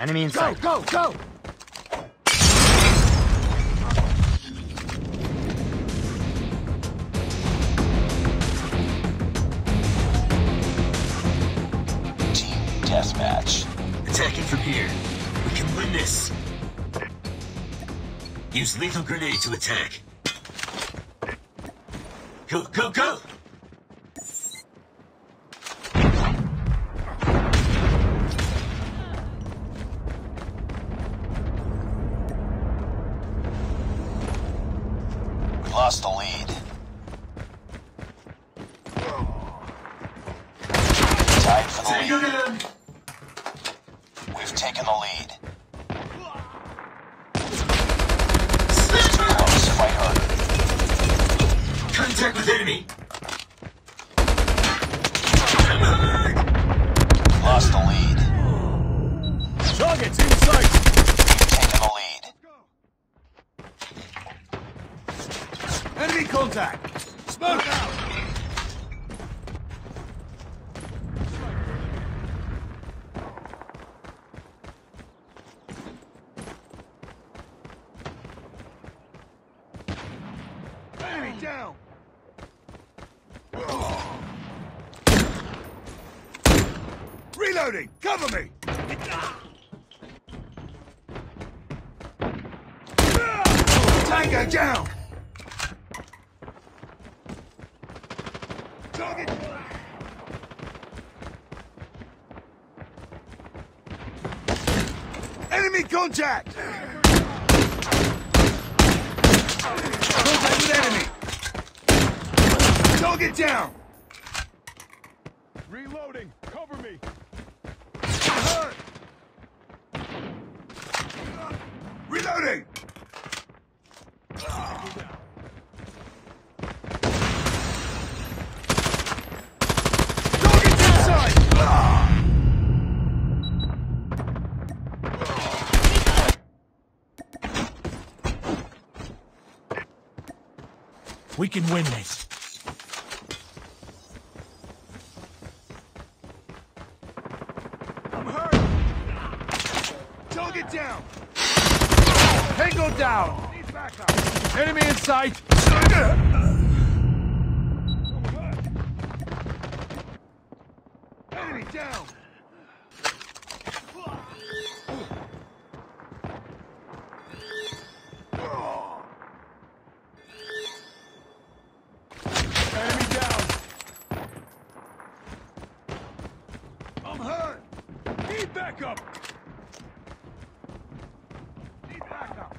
Enemy in Go, go, go! Team deathmatch. Attacking from here. We can win this. Use lethal grenade to attack. Go, go, go! The lead. We've taken the lead. Close. Fight harder. Contact with enemy! I'm! Lost the lead. Target's in sight! We've taken the lead. Enemy contact! Smoke out! Enemy down! Reloading! Cover me! Tango down! Target! Enemy contact! Contact with enemy! Target down! Reloading. Cover me. Hurt! Inside! We can win this. I'm hurt! Target down! Tango down! Enemy in sight! Enemy down! Backup! Need backup!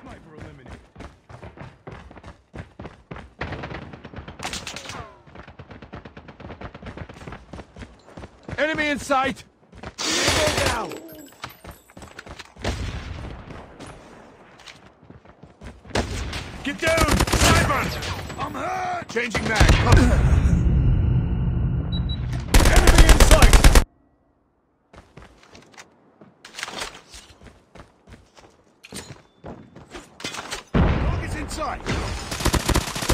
Sniper eliminated. Enemy in sight! Tango down! Get down! Sniper! I'm hurt! Changing mag. Enemy in sight! Target's in sight!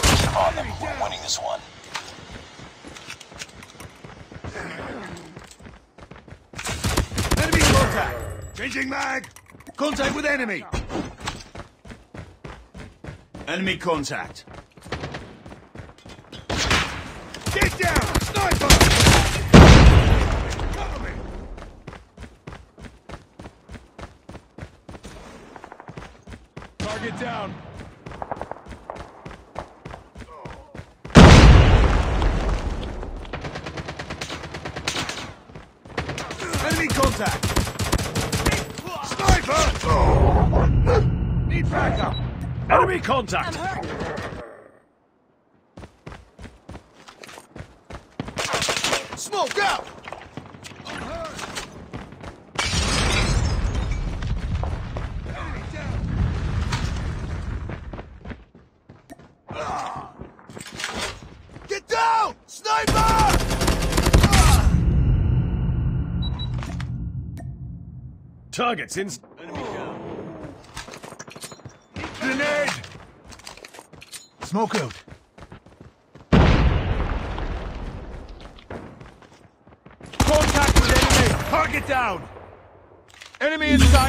Keep on them. We're winning this one. Enemy contact! Changing mag! Contact with enemy! Enemy contact. Get down! Sniper! Cover me! Target down. Enemy contact! Sniper! Need backup! Enemy contact! Smoke out! I'm. Enemy. Get down! Sniper! Targets in. Grenade! Smoke out. Contact with enemy! Target down! Enemy in sight!